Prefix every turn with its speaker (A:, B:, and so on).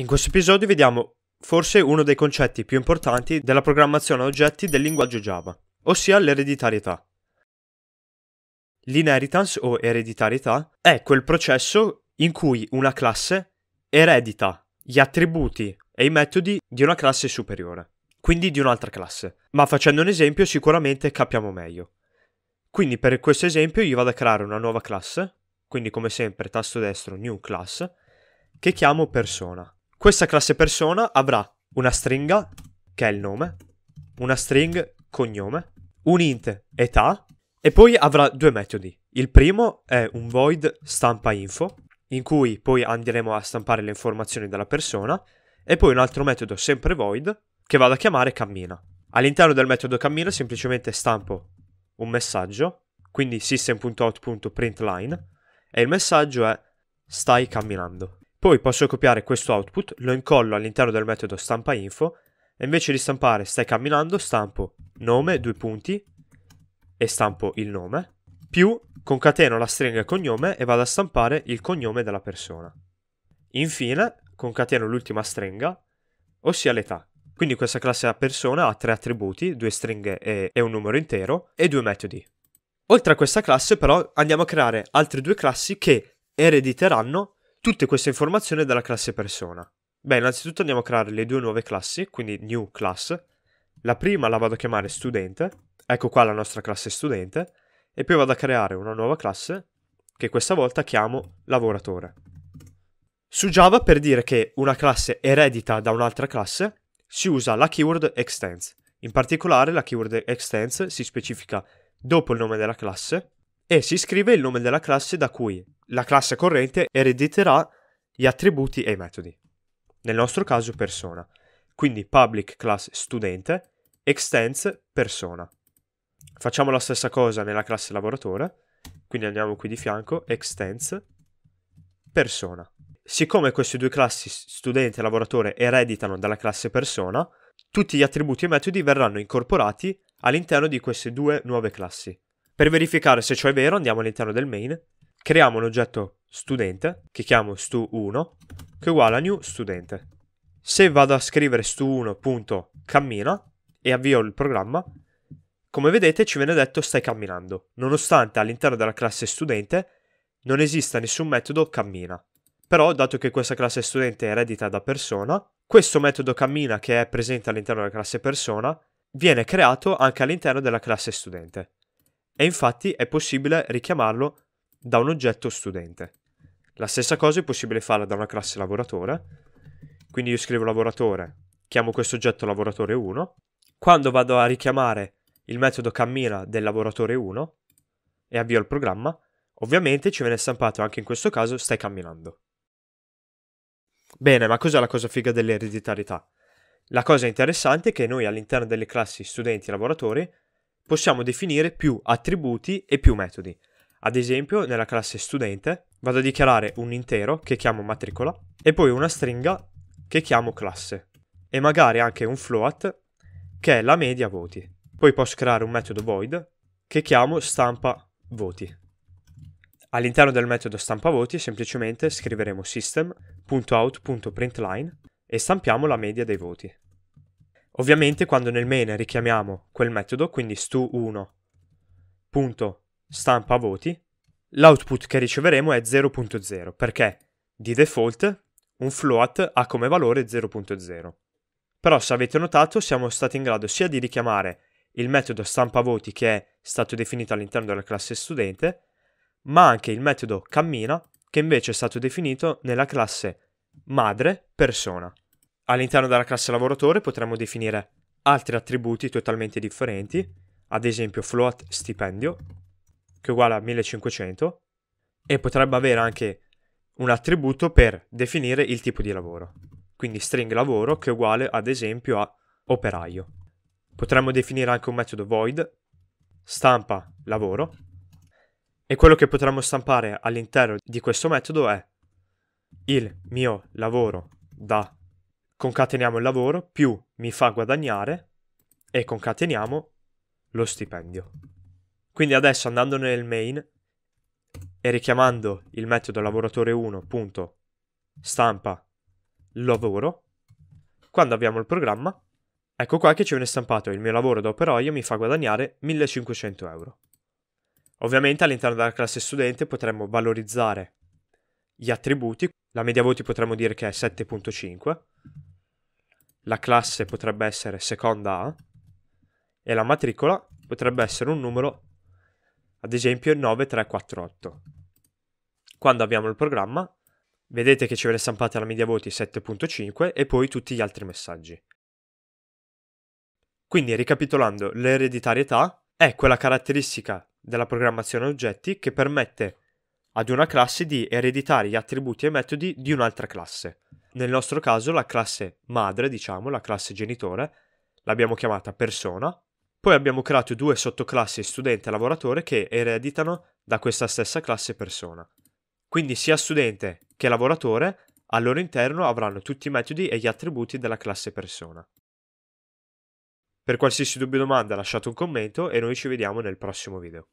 A: In questo episodio vediamo forse uno dei concetti più importanti della programmazione a oggetti del linguaggio Java, ossia l'ereditarietà. L'inheritance o ereditarietà è quel processo in cui una classe eredita gli attributi e i metodi di una classe superiore, quindi di un'altra classe. Ma facendo un esempio sicuramente capiamo meglio. Quindi per questo esempio io vado a creare una nuova classe, quindi come sempre tasto destro new class, che chiamo persona. Questa classe persona avrà una stringa, che è il nome, una string cognome, un int età e poi avrà due metodi. Il primo è un void stampa info, in cui poi andremo a stampare le informazioni della persona, e poi un altro metodo sempre void che vado a chiamare cammina. All'interno del metodo cammina semplicemente stampo un messaggio, quindi system.out.println, e il messaggio è stai camminando. Poi posso copiare questo output, lo incollo all'interno del metodo stampa info e invece di stampare stai camminando stampo nome, due punti e stampo il nome, più concateno la stringa cognome e vado a stampare il cognome della persona. Infine concateno l'ultima stringa, ossia l'età. Quindi questa classe a persona ha tre attributi, due stringhe e, e un numero intero, e due metodi. Oltre a questa classe però andiamo a creare altre due classi che erediteranno tutte queste informazioni dalla classe persona. Beh, innanzitutto andiamo a creare le due nuove classi, quindi new class. La prima la vado a chiamare studente, ecco qua la nostra classe studente, e poi vado a creare una nuova classe che questa volta chiamo lavoratore. Su Java per dire che una classe eredita da un'altra classe si usa la keyword extends. In particolare la keyword extends si specifica dopo il nome della classe e si scrive il nome della classe da cui la classe corrente erediterà gli attributi e i metodi. Nel nostro caso persona. Quindi public class studente extends persona. Facciamo la stessa cosa nella classe lavoratore, quindi andiamo qui di fianco, extends persona. Siccome queste due classi, studente e lavoratore, ereditano dalla classe persona, tutti gli attributi e metodi verranno incorporati all'interno di queste due nuove classi. Per verificare se ciò è vero andiamo all'interno del main, creiamo un oggetto studente che chiamo stu1 che è uguale a new studente. Se vado a scrivere stu1.cammina e avvio il programma, come vedete ci viene detto stai camminando, nonostante all'interno della classe studente non esista nessun metodo cammina. Però, dato che questa classe studente è eredita da persona, questo metodo cammina che è presente all'interno della classe persona viene creato anche all'interno della classe studente. E infatti è possibile richiamarlo da un oggetto studente. La stessa cosa è possibile farla da una classe lavoratore. Quindi io scrivo lavoratore, chiamo questo oggetto lavoratore 1. Quando vado a richiamare il metodo cammina del lavoratore 1 e avvio il programma, ovviamente ci viene stampato anche in questo caso stai camminando. Bene, ma cos'è la cosa figa dell'ereditarietà? La cosa interessante è che noi all'interno delle classi studenti e lavoratori possiamo definire più attributi e più metodi. Ad esempio, nella classe studente vado a dichiarare un intero che chiamo matricola e poi una stringa che chiamo classe e magari anche un float che è la media voti. Poi posso creare un metodo void che chiamo stampa voti. All'interno del metodo stampa voti semplicemente scriveremo system.out.println e stampiamo la media dei voti. Ovviamente quando nel main richiamiamo quel metodo, quindi stu1.stampa voti, l'output che riceveremo è 0.0 perché di default un float ha come valore 0.0. Però se avete notato siamo stati in grado sia di richiamare il metodo stampa voti che è stato definito all'interno della classe studente, ma anche il metodo cammina che invece è stato definito nella classe madre persona. All'interno della classe lavoratore potremmo definire altri attributi totalmente differenti, ad esempio float stipendio, che è uguale a 1500, e potrebbe avere anche un attributo per definire il tipo di lavoro, quindi string lavoro che è uguale ad esempio a operaio. Potremmo definire anche un metodo void, stampa lavoro, e quello che potremmo stampare all'interno di questo metodo è il mio lavoro da concateniamo il lavoro più mi fa guadagnare e concateniamo lo stipendio. Quindi adesso andando nel main e richiamando il metodo lavoratore1.stampa lavoro. Quando abbiamo il programma, ecco qua che ci viene stampato il mio lavoro da operaio mi fa guadagnare 1500 euro. Ovviamente all'interno della classe studente potremmo valorizzare gli attributi, la media voti potremmo dire che è 7.5, la classe potrebbe essere seconda A e la matricola potrebbe essere un numero, ad esempio 9348. Quando abbiamo il programma, vedete che ci viene stampata la media voti 7.5 e poi tutti gli altri messaggi. Quindi, ricapitolando, l'ereditarietà è quella caratteristica della programmazione oggetti che permette ad una classe di ereditare gli attributi e metodi di un'altra classe. Nel nostro caso la classe madre, diciamo, la classe genitore, l'abbiamo chiamata persona, poi abbiamo creato due sottoclassi studente e lavoratore che ereditano da questa stessa classe persona. Quindi sia studente che lavoratore al loro interno avranno tutti i metodi e gli attributi della classe persona. Per qualsiasi dubbio o domanda lasciate un commento e noi ci vediamo nel prossimo video.